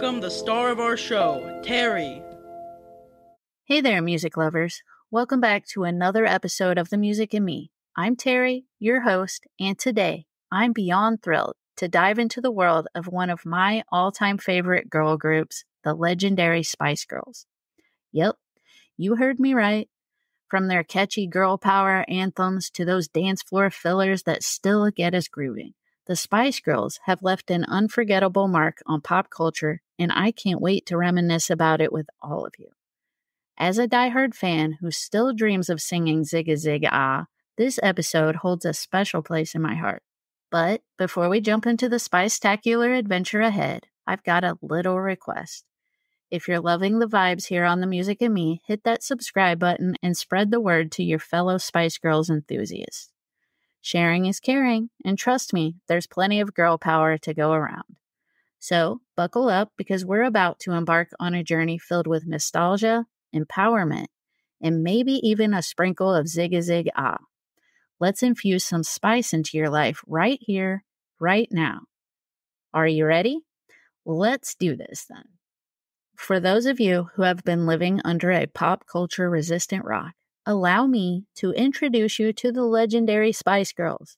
welcome the star of our show, Teri. Hey there, music lovers. Welcome back to another episode of The Music in Me. I'm Teri, your host, and today I'm beyond thrilled to dive into the world of one of my all time favorite girl groups, the legendary Spice Girls. Yep, you heard me right. From their catchy girl power anthems to those dance floor fillers that still get us grooving, the Spice Girls have left an unforgettable mark on pop culture, and I can't wait to reminisce about it with all of you. As a die-hard fan who still dreams of singing Zig a Zig Ah, this episode holds a special place in my heart. But before we jump into the spice-tacular adventure ahead, I've got a little request. If you're loving the vibes here on The Music in Me, hit that subscribe button and spread the word to your fellow Spice Girls enthusiasts. Sharing is caring, and trust me, there's plenty of girl power to go around. So, buckle up because we're about to embark on a journey filled with nostalgia, empowerment, and maybe even a sprinkle of zig a zig ah. Let's infuse some spice into your life right here, right now. Are you ready? Let's do this then. For those of you who have been living under a pop culture resistant rock, allow me to introduce you to the legendary Spice Girls.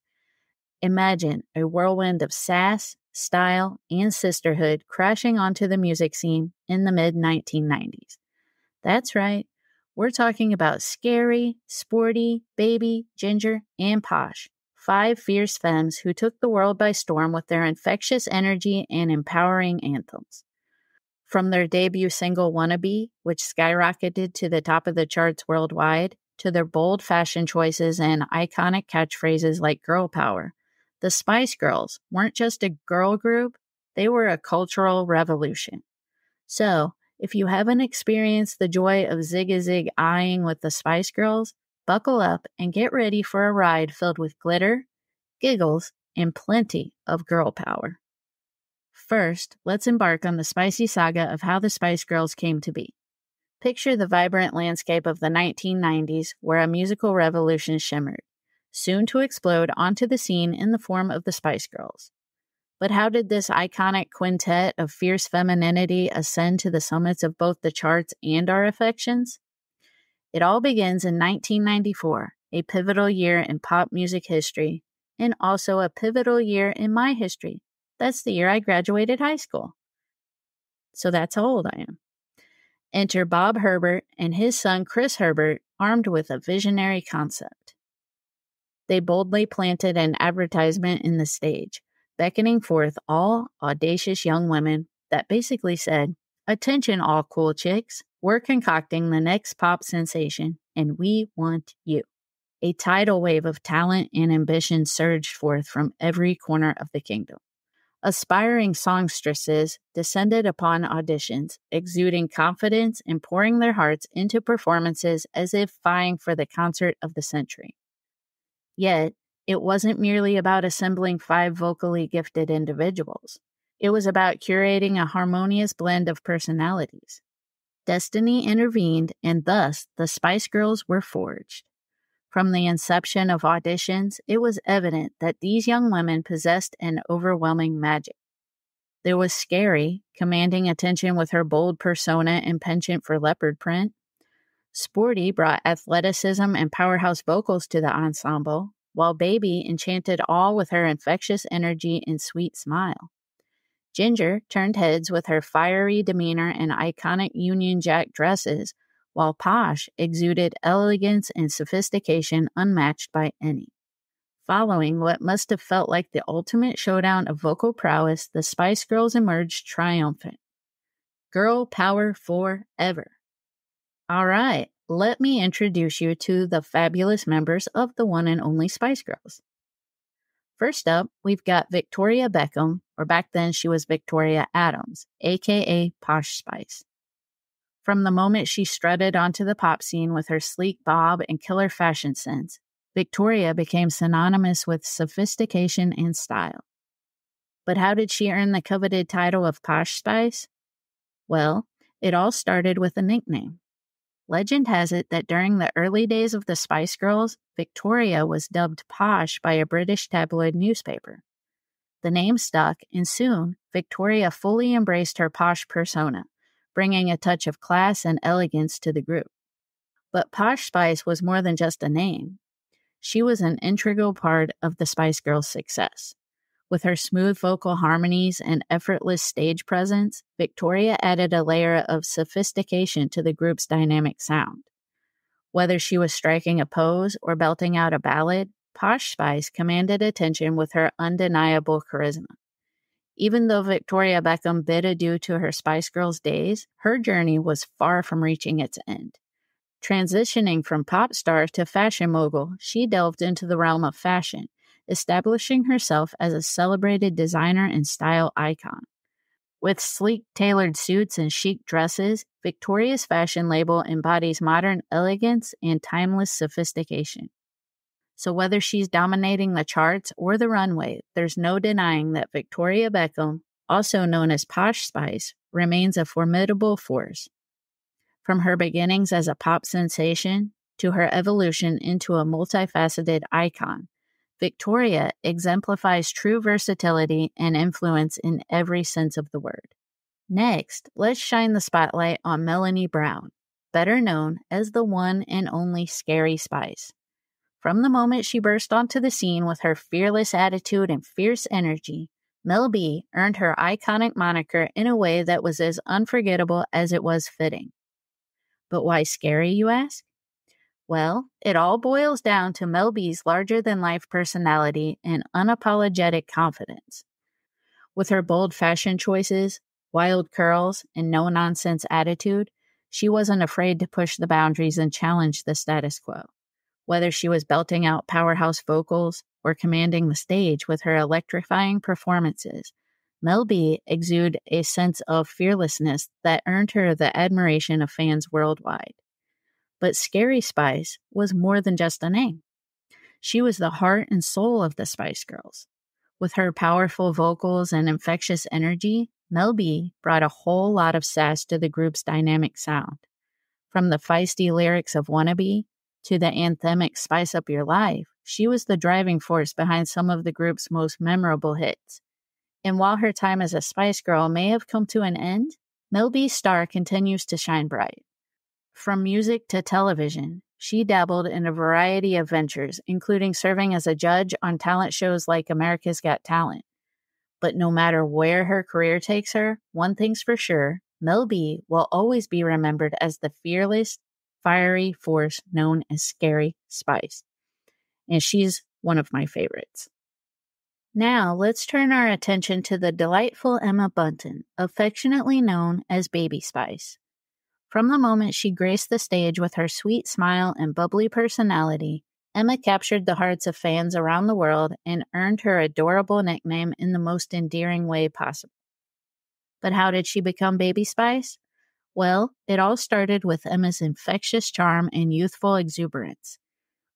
Imagine a whirlwind of sass, style, and sisterhood crashing onto the music scene in the mid 1990s. That's right, we're talking about scary, sporty, baby, ginger, and posh. Five fierce femmes who took the world by storm with their infectious energy and empowering anthems. From their debut single Wannabe, which skyrocketed to the top of the charts worldwide, to their bold fashion choices and iconic catchphrases like girl power, the Spice Girls weren't just a girl group, they were a cultural revolution. So, if you haven't experienced the joy of zig a zig eyeing with the Spice Girls, buckle up and get ready for a ride filled with glitter, giggles, and plenty of girl power. First, let's embark on the spicy saga of how the Spice Girls came to be. Picture the vibrant landscape of the 1990s where a musical revolution shimmered, soon to explode onto the scene in the form of the Spice Girls. But how did this iconic quintet of fierce femininity ascend to the summits of both the charts and our affections? It all begins in 1994, a pivotal year in pop music history, and also a pivotal year in my history that's the year I graduated high school. So that's how old I am. Enter Bob Herbert and his son Chris Herbert, armed with a visionary concept. They boldly planted an advertisement in the stage, beckoning forth all audacious young women that basically said, Attention, all cool chicks, we're concocting the next pop sensation, and we want you. A tidal wave of talent and ambition surged forth from every corner of the kingdom. Aspiring songstresses descended upon auditions, exuding confidence and pouring their hearts into performances as if vying for the concert of the century. Yet, it wasn't merely about assembling five vocally gifted individuals. It was about curating a harmonious blend of personalities. Destiny intervened, and thus the Spice Girls were forged. From the inception of auditions, it was evident that these young women possessed an overwhelming magic. There was Scary, commanding attention with her bold persona and penchant for leopard print. Sporty brought athleticism and powerhouse vocals to the ensemble, while Baby enchanted all with her infectious energy and sweet smile. Ginger turned heads with her fiery demeanor and iconic Union Jack dresses, while Posh exuded elegance and sophistication unmatched by any. Following what must have felt like the ultimate showdown of vocal prowess, the Spice Girls emerged triumphant. Girl power forever. All right, let me introduce you to the fabulous members of the one and only Spice Girls. First up, we've got Victoria Beckham, or back then she was Victoria Adams, aka Posh Spice. From the moment she strutted onto the pop scene with her sleek bob and killer fashion sense, Victoria became synonymous with sophistication and style. But how did she earn the coveted title of Posh Spice? Well, it all started with a nickname. Legend has it that during the early days of the Spice Girls, Victoria was dubbed Posh by a British tabloid newspaper. The name stuck, and soon Victoria fully embraced her posh persona, bringing a touch of class and elegance to the group. But Posh Spice was more than just a name. She was an integral part of the Spice Girls' success. With her smooth vocal harmonies and effortless stage presence, Victoria added a layer of sophistication to the group's dynamic sound. Whether she was striking a pose or belting out a ballad, Posh Spice commanded attention with her undeniable charisma. Even though Victoria Beckham bid adieu to her Spice Girls days, her journey was far from reaching its end. Transitioning from pop star to fashion mogul, she delved into the realm of fashion, establishing herself as a celebrated designer and style icon. With sleek tailored suits and chic dresses, Victoria's fashion label embodies modern elegance and timeless sophistication. So, whether she's dominating the charts or the runway, there's no denying that Victoria Beckham, also known as Posh Spice, remains a formidable force. From her beginnings as a pop sensation to her evolution into a multifaceted icon, Victoria exemplifies true versatility and influence in every sense of the word. Next, let's shine the spotlight on Melanie Brown, better known as the one and only Scary Spice. From the moment she burst onto the scene with her fearless attitude and fierce energy, Mel B earned her iconic moniker in a way that was as unforgettable as it was fitting. But why scary, you ask? Well, it all boils down to Mel B's larger than life personality and unapologetic confidence. With her bold fashion choices, wild curls, and no nonsense attitude, she wasn't afraid to push the boundaries and challenge the status quo whether she was belting out powerhouse vocals or commanding the stage with her electrifying performances. Mel B exuded a sense of fearlessness that earned her the admiration of fans worldwide. But Scary Spice was more than just a name. She was the heart and soul of the Spice Girls. With her powerful vocals and infectious energy, Mel B brought a whole lot of sass to the group's dynamic sound. From the feisty lyrics of Wannabe to the anthemic Spice Up Your Life, she was the driving force behind some of the group's most memorable hits. And while her time as a Spice Girl may have come to an end, Mel B's star continues to shine bright. From music to television, she dabbled in a variety of ventures, including serving as a judge on talent shows like America's Got Talent. But no matter where her career takes her, one thing's for sure Mel B will always be remembered as the fearless, fiery force known as Scary Spice. And she's one of my favorites. Now, let's turn our attention to the delightful Emma Bunton, affectionately known as Baby Spice. From the moment she graced the stage with her sweet smile and bubbly personality, Emma captured the hearts of fans around the world and earned her adorable nickname in the most endearing way possible. But how did she become Baby Spice? Well, it all started with Emma's infectious charm and youthful exuberance.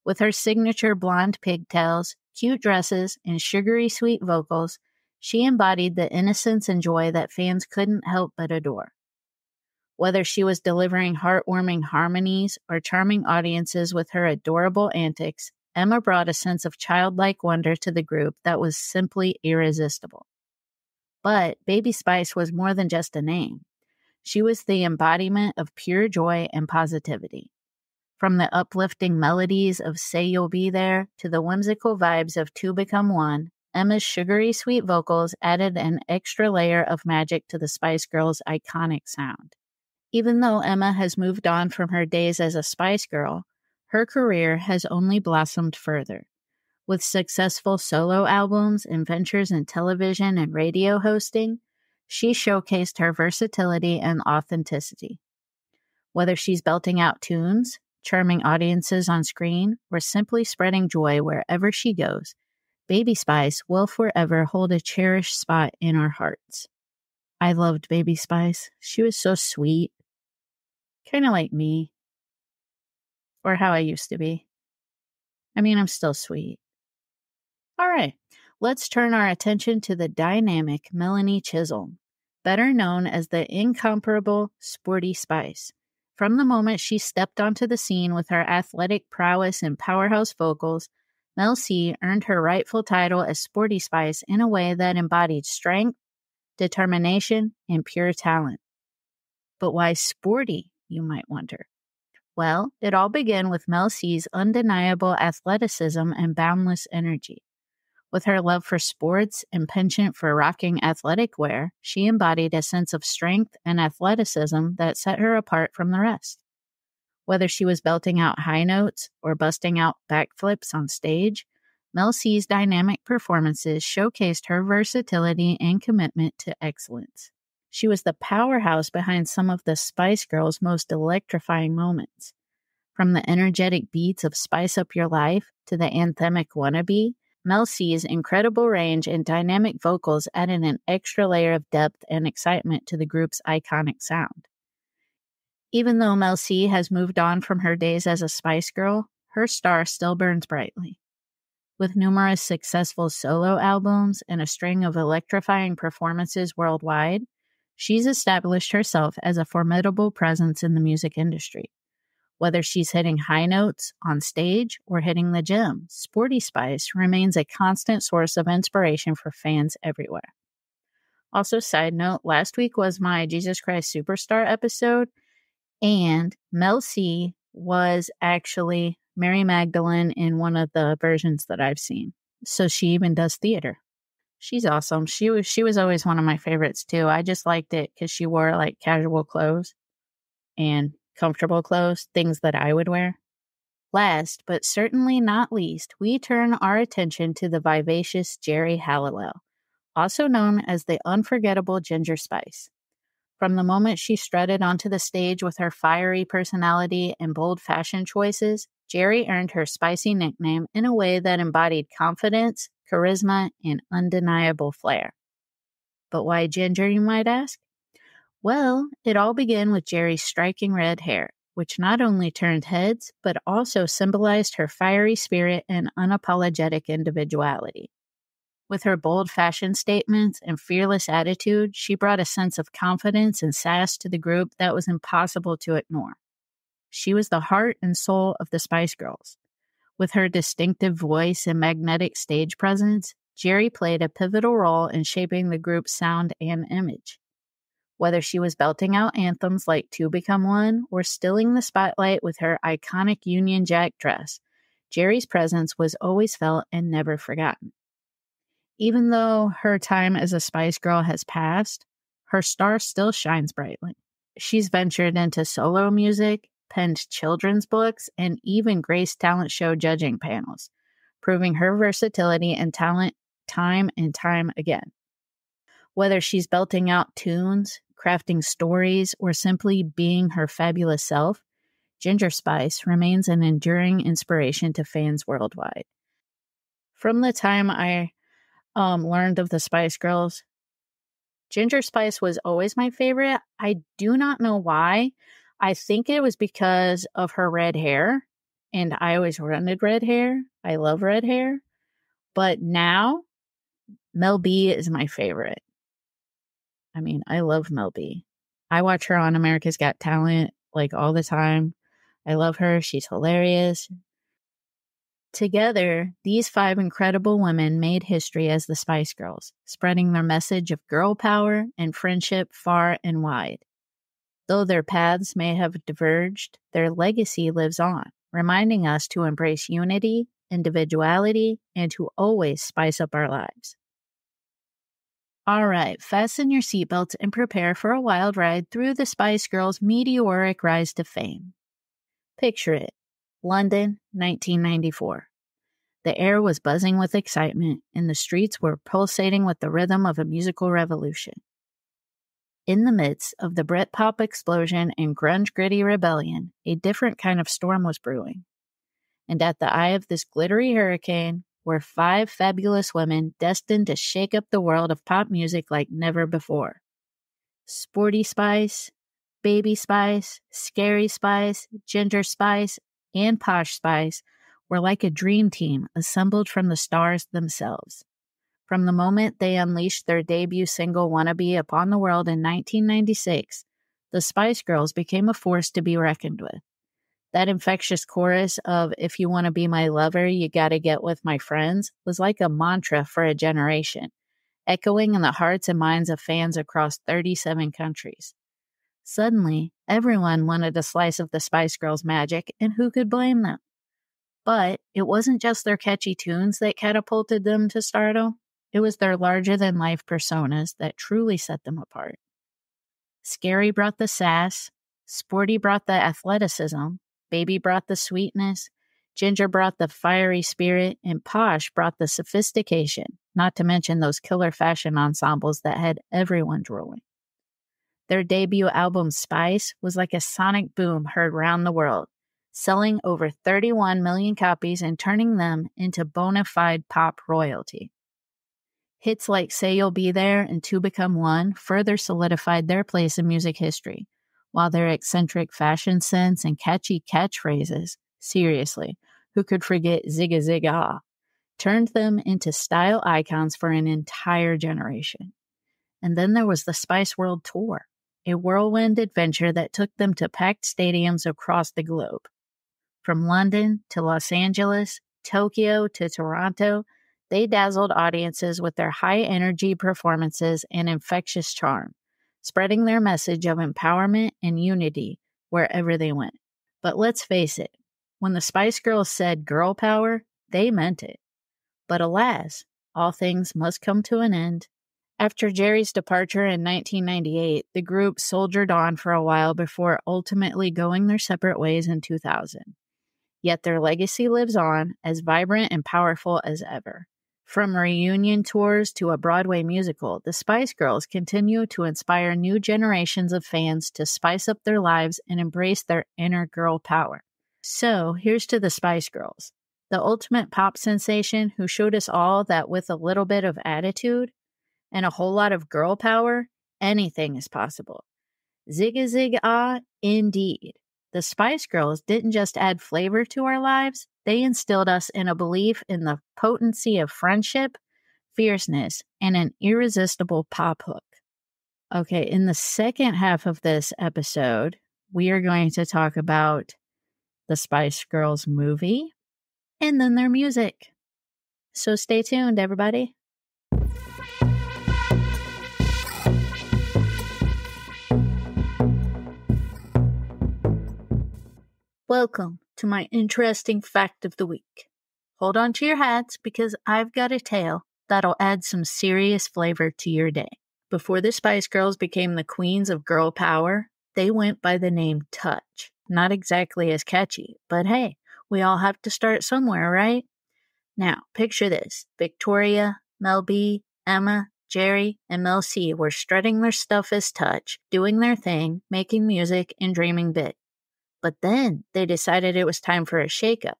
With her signature blonde pigtails, cute dresses, and sugary sweet vocals, she embodied the innocence and joy that fans couldn't help but adore. Whether she was delivering heartwarming harmonies or charming audiences with her adorable antics, Emma brought a sense of childlike wonder to the group that was simply irresistible. But Baby Spice was more than just a name. She was the embodiment of pure joy and positivity. From the uplifting melodies of Say You'll Be There to the whimsical vibes of Two Become One, Emma's sugary sweet vocals added an extra layer of magic to the Spice Girls' iconic sound. Even though Emma has moved on from her days as a Spice Girl, her career has only blossomed further. With successful solo albums and ventures in television and radio hosting, she showcased her versatility and authenticity. Whether she's belting out tunes, charming audiences on screen, or simply spreading joy wherever she goes, Baby Spice will forever hold a cherished spot in our hearts. I loved Baby Spice. She was so sweet. Kind of like me. Or how I used to be. I mean, I'm still sweet. All right let's turn our attention to the dynamic Melanie Chisholm, better known as the incomparable Sporty Spice. From the moment she stepped onto the scene with her athletic prowess and powerhouse vocals, Mel C earned her rightful title as Sporty Spice in a way that embodied strength, determination, and pure talent. But why sporty, you might wonder? Well, it all began with Mel C's undeniable athleticism and boundless energy. With her love for sports and penchant for rocking athletic wear, she embodied a sense of strength and athleticism that set her apart from the rest. Whether she was belting out high notes or busting out backflips on stage, Mel C's dynamic performances showcased her versatility and commitment to excellence. She was the powerhouse behind some of the Spice Girls' most electrifying moments. From the energetic beats of Spice Up Your Life to the anthemic Wannabe, Mel C's incredible range and dynamic vocals added an extra layer of depth and excitement to the group's iconic sound. Even though Mel C has moved on from her days as a Spice Girl, her star still burns brightly. With numerous successful solo albums and a string of electrifying performances worldwide, she's established herself as a formidable presence in the music industry. Whether she's hitting high notes on stage or hitting the gym, Sporty Spice remains a constant source of inspiration for fans everywhere. Also, side note, last week was my Jesus Christ Superstar episode, and Mel C was actually Mary Magdalene in one of the versions that I've seen. So she even does theater. She's awesome. She was she was always one of my favorites too. I just liked it cuz she wore like casual clothes and comfortable clothes, things that I would wear. Last, but certainly not least, we turn our attention to the vivacious Geri Halliwell, also known as the unforgettable Ginger Spice. From the moment she strutted onto the stage with her fiery personality and bold fashion choices, Geri earned her spicy nickname in a way that embodied confidence, charisma, and undeniable flair. But why Ginger, you might ask? Well, it all began with Geri's striking red hair, which not only turned heads, but also symbolized her fiery spirit and unapologetic individuality. With her bold fashion statements and fearless attitude, she brought a sense of confidence and sass to the group that was impossible to ignore. She was the heart and soul of the Spice Girls. With her distinctive voice and magnetic stage presence, Geri played a pivotal role in shaping the group's sound and image. Whether she was belting out anthems like Two Become One or stilling the spotlight with her iconic Union Jack dress, Geri's presence was always felt and never forgotten. Even though her time as a Spice Girl has passed, her star still shines brightly. She's ventured into solo music, penned children's books, and even graced talent show judging panels, proving her versatility and talent time and time again. Whether she's belting out tunes, crafting stories, or simply being her fabulous self, Ginger Spice remains an enduring inspiration to fans worldwide. From the time I um, learned of the Spice Girls. Ginger Spice was always my favorite. I do not know why. I think it was because of her red hair, and I always wanted red hair. I love red hair. But now, Mel B is my favorite. I mean, I love Mel B. I watch her on America's Got Talent like all the time. I love her. She's hilarious. Together, these five incredible women made history as the Spice Girls, spreading their message of girl power and friendship far and wide. Though their paths may have diverged, their legacy lives on, reminding us to embrace unity, individuality, and to always spice up our lives. All right, fasten your seatbelts and prepare for a wild ride through the Spice Girls' meteoric rise to fame. Picture it London, 1994. The air was buzzing with excitement, and the streets were pulsating with the rhythm of a musical revolution. In the midst of the Britpop explosion and grunge gritty rebellion, a different kind of storm was brewing. And at the eye of this glittery hurricane were five fabulous women destined to shake up the world of pop music like never before. Sporty Spice, Baby Spice, Scary Spice, Ginger Spice, and Posh Spice were like a dream team assembled from the stars themselves. From the moment they unleashed their debut single Wannabe upon the world in 1996, the Spice Girls became a force to be reckoned with. That infectious chorus of, if you want to be my lover, you got to get with my friends, was like a mantra for a generation, echoing in the hearts and minds of fans across 37 countries. Suddenly, everyone wanted a slice of the Spice Girls' magic, and who could blame them? But it wasn't just their catchy tunes that catapulted them to stardom, it was their larger than life personas that truly set them apart. Scary brought the sass, Sporty brought the athleticism, Baby brought the sweetness, Ginger brought the fiery spirit, and Posh brought the sophistication, not to mention those killer fashion ensembles that had everyone drooling. Their debut album, Spice, was like a sonic boom heard round the world, selling over 31 million copies and turning them into bona fide pop royalty. Hits like Say You'll Be There and Two Become One further solidified their place in music history, while their eccentric fashion sense and catchy catchphrases, seriously, who could forget Zigga Zigga, turned them into style icons for an entire generation. And then there was the Spice World Tour, a whirlwind adventure that took them to packed stadiums across the globe. From London to Los Angeles, Tokyo to Toronto, they dazzled audiences with their high energy performances and infectious charm, spreading their message of empowerment and unity wherever they went. But let's face it, when the Spice Girls said girl power, they meant it. But alas, all things must come to an end. After Geri's departure in 1998, the group soldiered on for a while before ultimately going their separate ways in 2000. Yet their legacy lives on, as vibrant and powerful as ever. From reunion tours to a Broadway musical, the Spice Girls continue to inspire new generations of fans to spice up their lives and embrace their inner girl power. So, here's to the Spice Girls, the ultimate pop sensation who showed us all that with a little bit of attitude and a whole lot of girl power, anything is possible. Zigga zig ah, indeed. The Spice Girls didn't just add flavor to our lives, they instilled us in a belief in the potency of friendship, fierceness, and an irresistible pop hook. Okay, in the second half of this episode, we are going to talk about the Spice Girls movie and then their music. So stay tuned, everybody. Welcome to my interesting fact of the week. Hold on to your hats because I've got a tale that'll add some serious flavor to your day. Before the Spice Girls became the queens of girl power, they went by the name Touch. Not exactly as catchy, but hey, we all have to start somewhere, right? Now, picture this Victoria, Mel B, Emma, Geri, and Mel C were strutting their stuff as Touch, doing their thing, making music, and dreaming big. But then they decided it was time for a shakeup.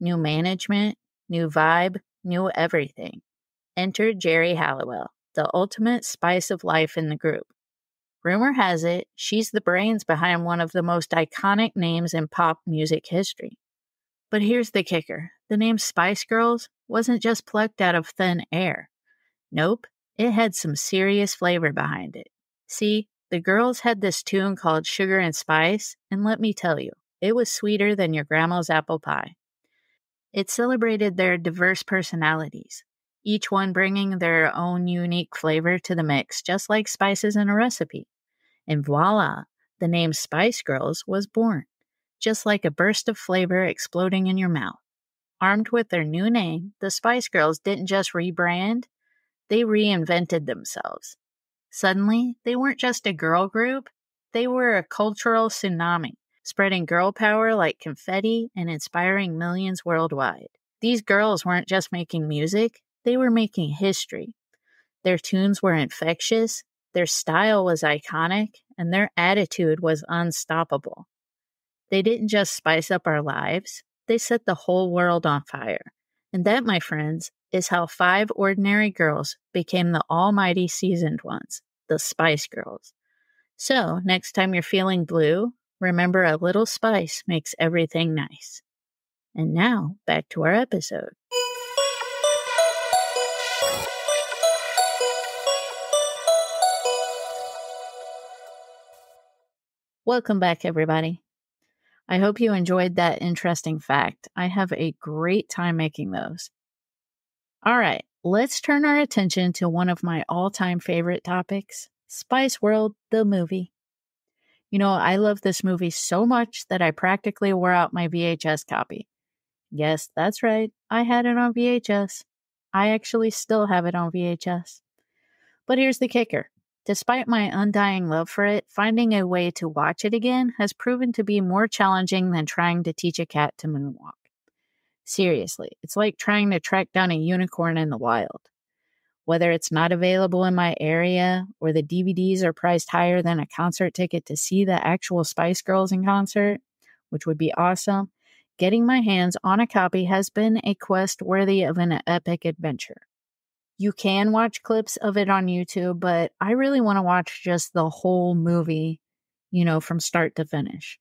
New management, new vibe, new everything. Enter Geri Halliwell, the ultimate spice of life in the group. Rumor has it she's the brains behind one of the most iconic names in pop music history. But here's the kicker the name Spice Girls wasn't just plucked out of thin air. Nope, it had some serious flavor behind it. See, the girls had this tune called Sugar and Spice, and let me tell you, it was sweeter than your grandma's apple pie. It celebrated their diverse personalities, each one bringing their own unique flavor to the mix, just like spices in a recipe. And voila, the name Spice Girls was born, just like a burst of flavor exploding in your mouth. Armed with their new name, the Spice Girls didn't just rebrand, they reinvented themselves. Suddenly, they weren't just a girl group, they were a cultural tsunami, spreading girl power like confetti and inspiring millions worldwide. These girls weren't just making music, they were making history. Their tunes were infectious, their style was iconic, and their attitude was unstoppable. They didn't just spice up our lives, they set the whole world on fire. And that, my friends, is how five ordinary girls became the almighty seasoned ones, the Spice Girls. So, next time you're feeling blue, remember a little spice makes everything nice. And now, back to our episode. Welcome back, everybody. I hope you enjoyed that interesting fact. I have a great time making those. All right, let's turn our attention to one of my all time favorite topics Spice World, the movie. You know, I love this movie so much that I practically wore out my VHS copy. Yes, that's right, I had it on VHS. I actually still have it on VHS. But here's the kicker Despite my undying love for it, finding a way to watch it again has proven to be more challenging than trying to teach a cat to moonwalk. Seriously, it's like trying to track down a unicorn in the wild. Whether it's not available in my area or the DVDs are priced higher than a concert ticket to see the actual Spice Girls in concert, which would be awesome, getting my hands on a copy has been a quest worthy of an epic adventure. You can watch clips of it on YouTube, but I really want to watch just the whole movie, you know, from start to finish.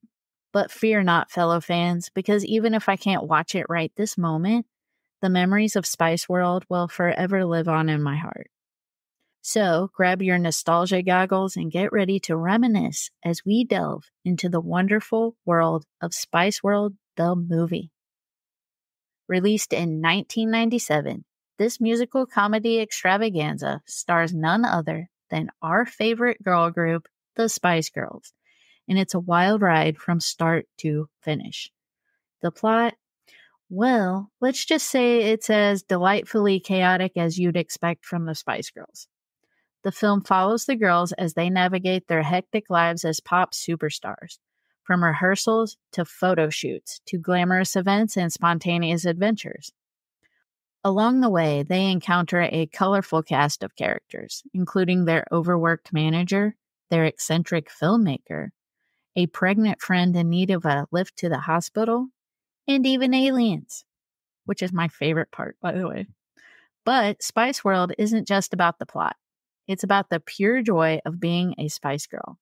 But fear not, fellow fans, because even if I can't watch it right this moment, the memories of Spice World will forever live on in my heart. So grab your nostalgia goggles and get ready to reminisce as we delve into the wonderful world of Spice World, the movie. Released in 1997, this musical comedy extravaganza stars none other than our favorite girl group, the Spice Girls, and it's a wild ride from start to finish. The plot, well, let's just say it's as delightfully chaotic as you'd expect from the Spice Girls. The film follows the girls as they navigate their hectic lives as pop superstars, from rehearsals to photo shoots to glamorous events and spontaneous adventures. Along the way, they encounter a colorful cast of characters, including their overworked manager, their eccentric filmmaker, a pregnant friend in need of a lift to the hospital, and even aliens, which is my favorite part, by the way. But Spice World isn't just about the plot, it's about the pure joy of being a Spice Girl.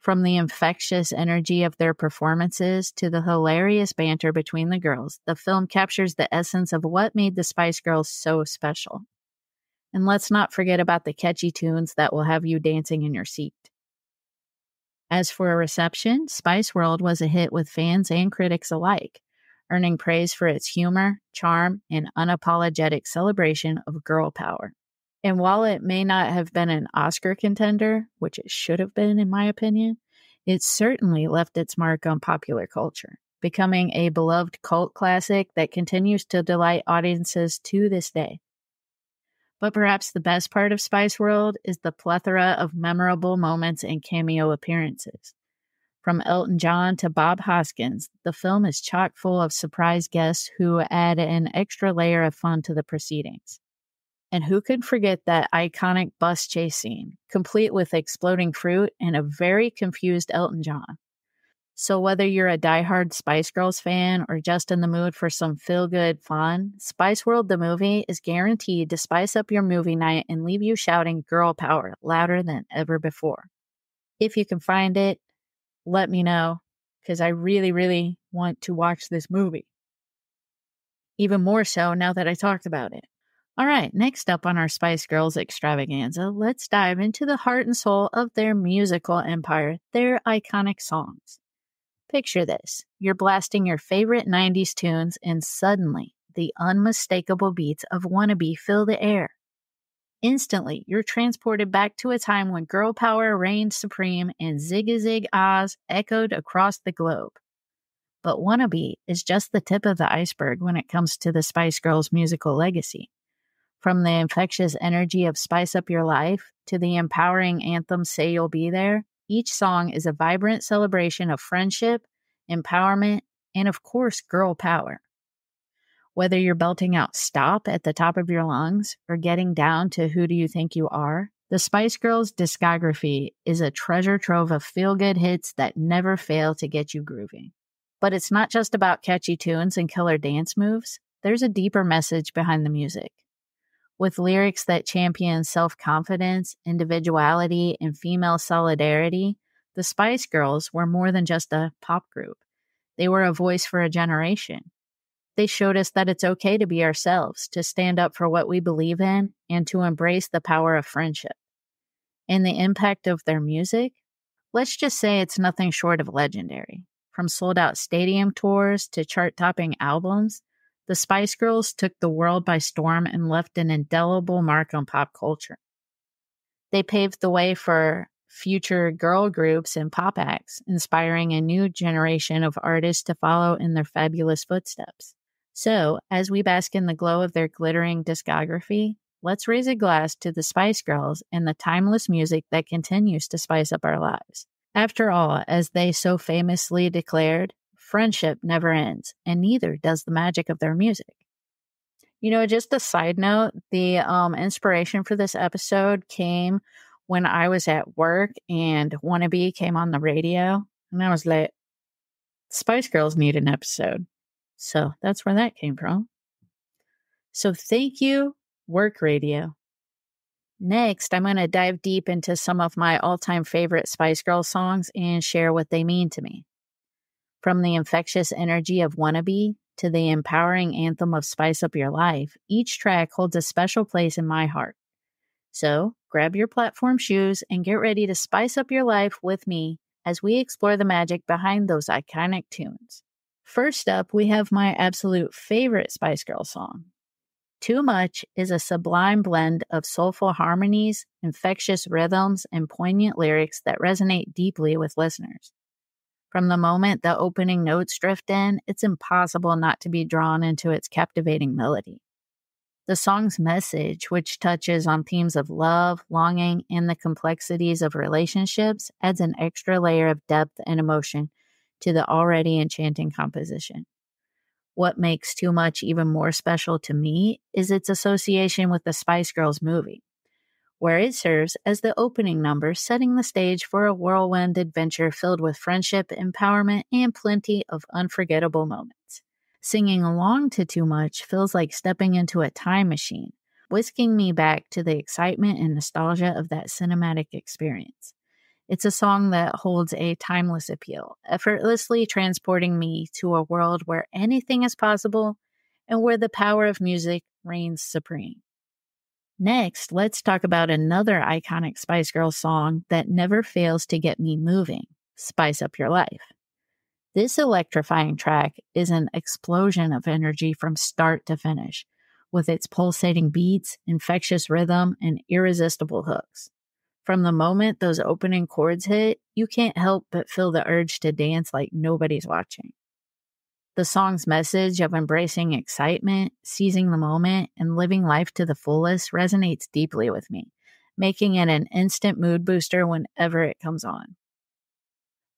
From the infectious energy of their performances to the hilarious banter between the girls, the film captures the essence of what made the Spice Girls so special. And let's not forget about the catchy tunes that will have you dancing in your seat. As for a reception, Spice World was a hit with fans and critics alike, earning praise for its humor, charm, and unapologetic celebration of girl power. And while it may not have been an Oscar contender, which it should have been, in my opinion, it certainly left its mark on popular culture, becoming a beloved cult classic that continues to delight audiences to this day. But perhaps the best part of Spice World is the plethora of memorable moments and cameo appearances. From Elton John to Bob Hoskins, the film is chock full of surprise guests who add an extra layer of fun to the proceedings. And who could forget that iconic bus chase scene, complete with exploding fruit and a very confused Elton John? So, whether you're a die-hard Spice Girls fan or just in the mood for some feel good fun, Spice World the movie is guaranteed to spice up your movie night and leave you shouting girl power louder than ever before. If you can find it, let me know because I really, really want to watch this movie. Even more so now that I talked about it. All right, next up on our Spice Girls extravaganza, let's dive into the heart and soul of their musical empire, their iconic songs. Picture this you're blasting your favorite 90s tunes, and suddenly the unmistakable beats of Wannabe fill the air. Instantly, you're transported back to a time when girl power reigned supreme and Zig Zig echoed across the globe. But Wannabe is just the tip of the iceberg when it comes to the Spice Girls' musical legacy. From the infectious energy of Spice Up Your Life to the empowering anthem Say You'll Be There, each song is a vibrant celebration of friendship, empowerment, and of course, girl power. Whether you're belting out Stop at the top of your lungs or getting down to Who Do You Think You Are, the Spice Girls discography is a treasure trove of feel good hits that never fail to get you grooving. But it's not just about catchy tunes and killer dance moves, there's a deeper message behind the music with lyrics that champion self confidence, individuality, and female solidarity, the Spice Girls were more than just a pop group. They were a voice for a generation. They showed us that it's okay to be ourselves, to stand up for what we believe in, and to embrace the power of friendship. And the impact of their music? Let's just say it's nothing short of legendary. From sold out stadium tours to chart topping albums, the Spice Girls took the world by storm and left an indelible mark on pop culture. They paved the way for future girl groups and pop acts, inspiring a new generation of artists to follow in their fabulous footsteps. So, as we bask in the glow of their glittering discography, let's raise a glass to the Spice Girls and the timeless music that continues to spice up our lives. After all, as they so famously declared, friendship never ends, and neither does the magic of their music. You know, just a side note, the um, inspiration for this episode came when I was at work and Wannabe came on the radio, and I was like, Spice Girls need an episode. So that's where that came from. So thank you, Work Radio. Next, I'm going to dive deep into some of my all time favorite Spice Girls songs and share what they mean to me. From the infectious energy of Wannabe to the empowering anthem of Spice Up Your Life, each track holds a special place in my heart. So grab your platform shoes and get ready to spice up your life with me as we explore the magic behind those iconic tunes. First up, we have my absolute favorite Spice Girl song. Too Much is a sublime blend of soulful harmonies, infectious rhythms, and poignant lyrics that resonate deeply with listeners. From the moment the opening notes drift in, it's impossible not to be drawn into its captivating melody. The song's message, which touches on themes of love, longing, and the complexities of relationships, adds an extra layer of depth and emotion to the already enchanting composition. What makes Too Much even more special to me is its association with the Spice Girls movie, where it serves as the opening number, setting the stage for a whirlwind adventure filled with friendship, empowerment, and plenty of unforgettable moments. Singing along to Too Much feels like stepping into a time machine, whisking me back to the excitement and nostalgia of that cinematic experience. It's a song that holds a timeless appeal, effortlessly transporting me to a world where anything is possible and where the power of music reigns supreme. Next, let's talk about another iconic Spice Girls song that never fails to get me moving Spice Up Your Life. This electrifying track is an explosion of energy from start to finish, with its pulsating beats, infectious rhythm, and irresistible hooks. From the moment those opening chords hit, you can't help but feel the urge to dance like nobody's watching. The song's message of embracing excitement, seizing the moment, and living life to the fullest resonates deeply with me, making it an instant mood booster whenever it comes on.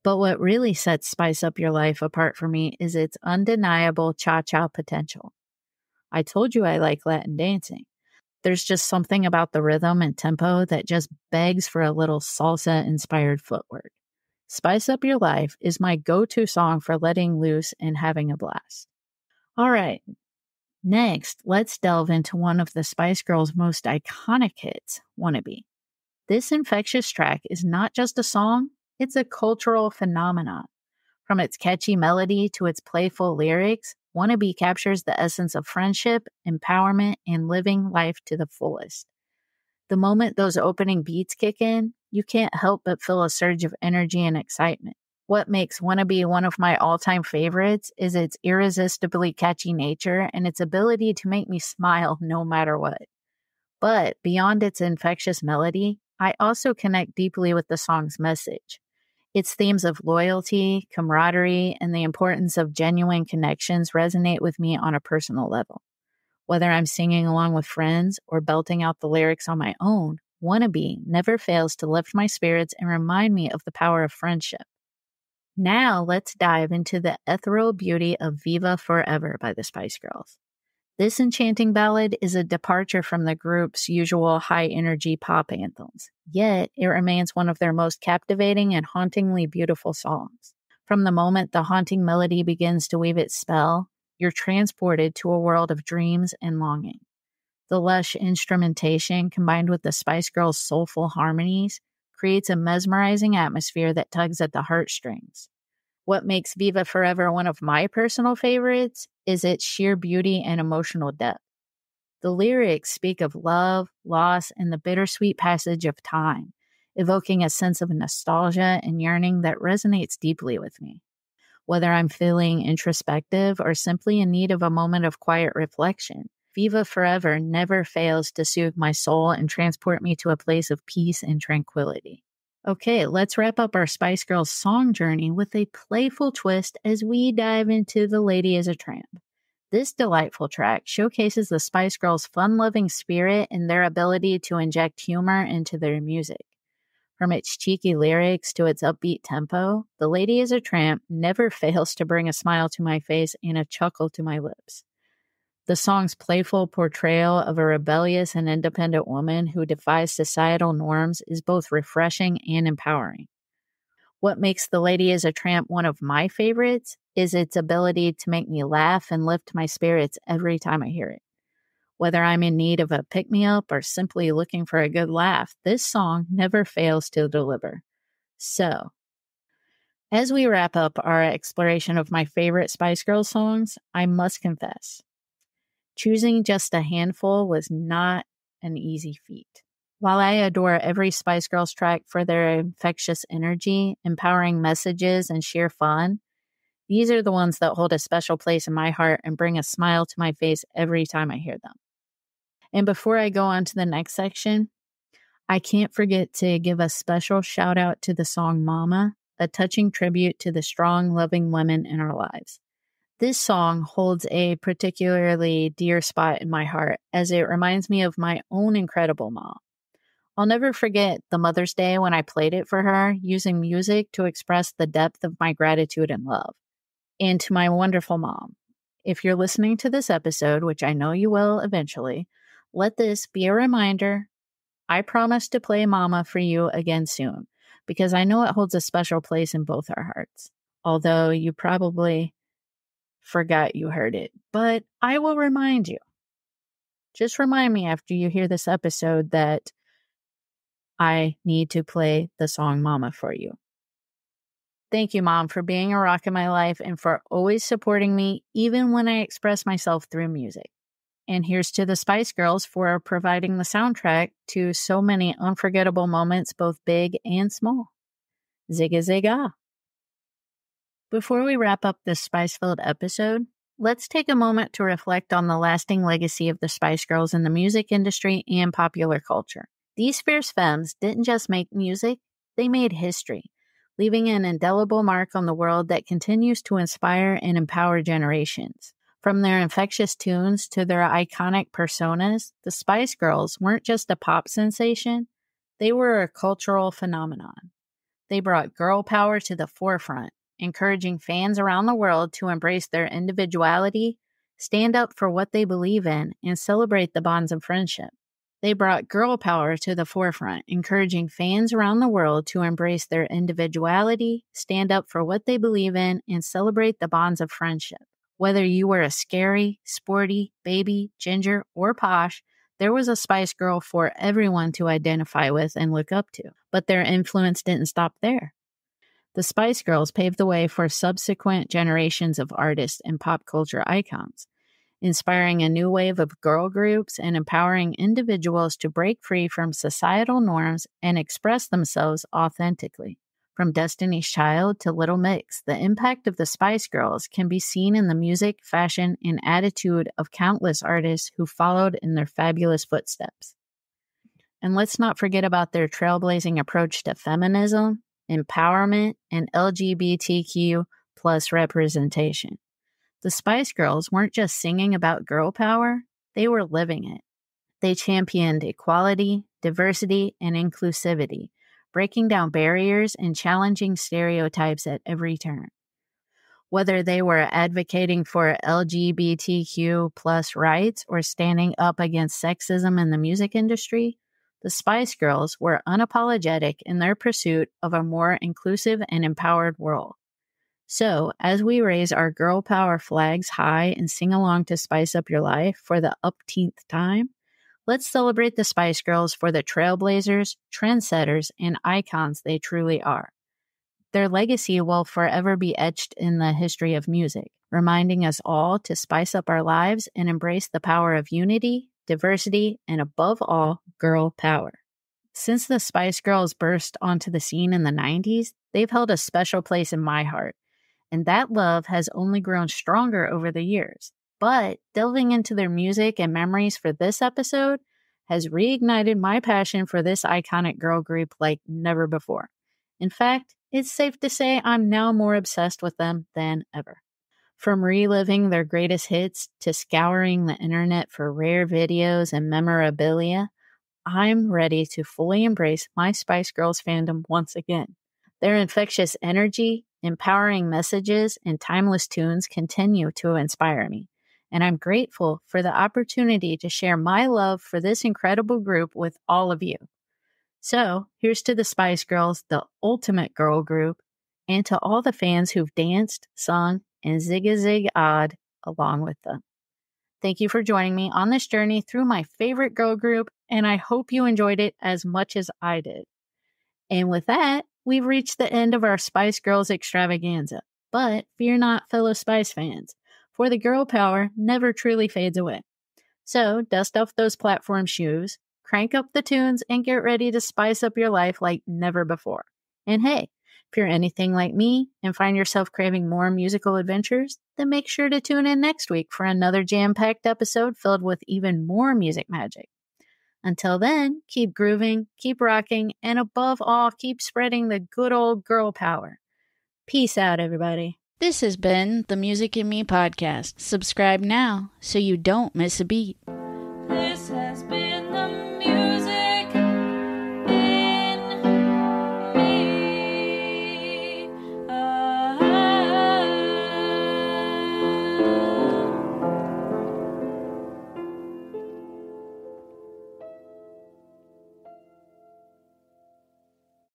But what really sets Spice Up Your Life apart for me is its undeniable cha cha potential. I told you I like Latin dancing. There's just something about the rhythm and tempo that just begs for a little salsa inspired footwork. Spice Up Your Life is my go to song for letting loose and having a blast. All right, next, let's delve into one of the Spice Girls' most iconic hits, Wannabe. This infectious track is not just a song, it's a cultural phenomenon. From its catchy melody to its playful lyrics, Wannabe captures the essence of friendship, empowerment, and living life to the fullest. The moment those opening beats kick in, you can't help but feel a surge of energy and excitement. What makes Wannabe one of my all time favorites is its irresistibly catchy nature and its ability to make me smile no matter what. But beyond its infectious melody, I also connect deeply with the song's message. Its themes of loyalty, camaraderie, and the importance of genuine connections resonate with me on a personal level. Whether I'm singing along with friends or belting out the lyrics on my own, Wannabe never fails to lift my spirits and remind me of the power of friendship. Now let's dive into the ethereal beauty of Viva Forever by the Spice Girls. This enchanting ballad is a departure from the group's usual high energy pop anthems, yet it remains one of their most captivating and hauntingly beautiful songs. From the moment the haunting melody begins to weave its spell, you're transported to a world of dreams and longing. The lush instrumentation combined with the Spice Girls' soulful harmonies creates a mesmerizing atmosphere that tugs at the heartstrings. What makes Viva Forever one of my personal favorites is its sheer beauty and emotional depth. The lyrics speak of love, loss, and the bittersweet passage of time, evoking a sense of nostalgia and yearning that resonates deeply with me. Whether I'm feeling introspective or simply in need of a moment of quiet reflection, Viva Forever never fails to soothe my soul and transport me to a place of peace and tranquility. Okay, let's wrap up our Spice Girls song journey with a playful twist as we dive into The Lady is a Tramp. This delightful track showcases the Spice Girls' fun loving spirit and their ability to inject humor into their music. From its cheeky lyrics to its upbeat tempo, The Lady is a Tramp never fails to bring a smile to my face and a chuckle to my lips. The song's playful portrayal of a rebellious and independent woman who defies societal norms is both refreshing and empowering. What makes The Lady is a Tramp one of my favorites is its ability to make me laugh and lift my spirits every time I hear it. Whether I'm in need of a pick me up or simply looking for a good laugh, this song never fails to deliver. So, as we wrap up our exploration of my favorite Spice Girls songs, I must confess Choosing just a handful was not an easy feat. While I adore every Spice Girls track for their infectious energy, empowering messages, and sheer fun, these are the ones that hold a special place in my heart and bring a smile to my face every time I hear them. And before I go on to the next section, I can't forget to give a special shout out to the song Mama, a touching tribute to the strong, loving women in our lives. This song holds a particularly dear spot in my heart as it reminds me of my own incredible mom. I'll never forget the Mother's Day when I played it for her, using music to express the depth of my gratitude and love. And to my wonderful mom, if you're listening to this episode, which I know you will eventually, let this be a reminder. I promise to play Mama for you again soon because I know it holds a special place in both our hearts. Although you probably forgot you heard it, but I will remind you. Just remind me after you hear this episode that I need to play the song Mama for you. Thank you, Mom, for being a rock in my life and for always supporting me, even when I express myself through music. And here's to the Spice Girls for providing the soundtrack to so many unforgettable moments, both big and small. Zigga zigga. Before we wrap up this spice filled episode, let's take a moment to reflect on the lasting legacy of the Spice Girls in the music industry and popular culture. These fierce femmes didn't just make music, they made history, leaving an indelible mark on the world that continues to inspire and empower generations. From their infectious tunes to their iconic personas, the Spice Girls weren't just a pop sensation, they were a cultural phenomenon. They brought girl power to the forefront encouraging fans around the world to embrace their individuality, stand up for what they believe in, and celebrate the bonds of friendship. They brought girl power to the forefront, encouraging fans around the world to embrace their individuality, stand up for what they believe in, and celebrate the bonds of friendship. Whether you were a scary, sporty, baby, ginger, or posh, there was a Spice Girl for everyone to identify with and look up to. But their influence didn't stop there. The Spice Girls paved the way for subsequent generations of artists and pop culture icons, inspiring a new wave of girl groups and empowering individuals to break free from societal norms and express themselves authentically. From Destiny's Child to Little Mix, the impact of the Spice Girls can be seen in the music, fashion, and attitude of countless artists who followed in their fabulous footsteps. And let's not forget about their trailblazing approach to feminism, empowerment, and LGBTQ plus representation. The Spice Girls weren't just singing about girl power, they were living it. They championed equality, diversity, and inclusivity, breaking down barriers and challenging stereotypes at every turn. Whether they were advocating for LGBTQ plus rights or standing up against sexism in the music industry, the Spice Girls were unapologetic in their pursuit of a more inclusive and empowered world. So, as we raise our girl power flags high and sing along to spice up your life for the upteenth time, let's celebrate the Spice Girls for the trailblazers, trendsetters, and icons they truly are. Their legacy will forever be etched in the history of music, reminding us all to spice up our lives and embrace the power of unity, diversity, and above all, girl power. Since the Spice Girls burst onto the scene in the 90s, they've held a special place in my heart, and that love has only grown stronger over the years. But delving into their music and memories for this episode has reignited my passion for this iconic girl group like never before. In fact, it's safe to say I'm now more obsessed with them than ever. From reliving their greatest hits to scouring the internet for rare videos and memorabilia, I'm ready to fully embrace my Spice Girls fandom once again. Their infectious energy, empowering messages, and timeless tunes continue to inspire me and I'm grateful for the opportunity to share my love for this incredible group with all of you. So, here's to the Spice Girls, the ultimate girl group, and to all the fans who've danced, sung, and zig a zig odd along with them. Thank you for joining me on this journey through my favorite girl group, and I hope you enjoyed it as much as I did. And with that, we've reached the end of our Spice Girls extravaganza. But fear not, fellow Spice fans for the girl power never truly fades away. So dust off those platform shoes, crank up the tunes, and get ready to spice up your life like never before. And hey, if you're anything like me and find yourself craving more musical adventures, then make sure to tune in next week for another jam packed episode filled with even more music magic. Until then, keep grooving, keep rocking, and above all, keep spreading the good old girl power. Peace out, everybody. This has been the Music in Me podcast. Subscribe now so you don't miss a beat.